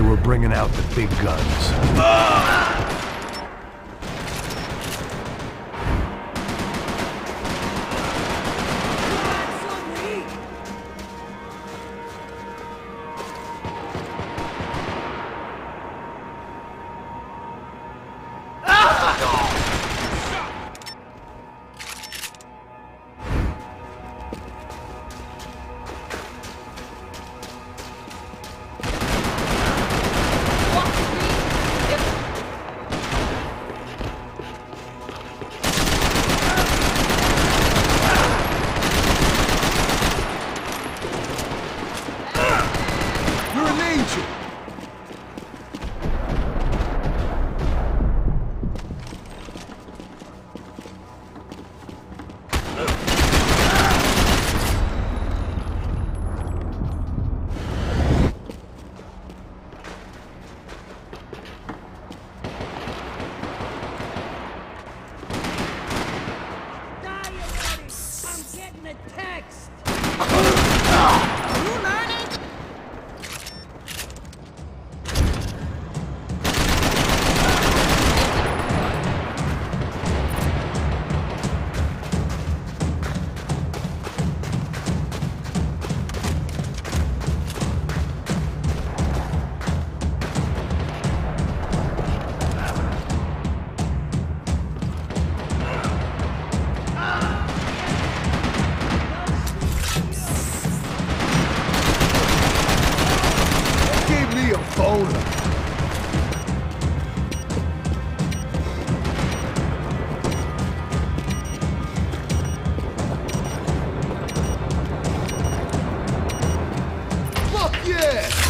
we're bringing out the big guns. You're yeah!